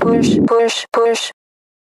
push, push, push.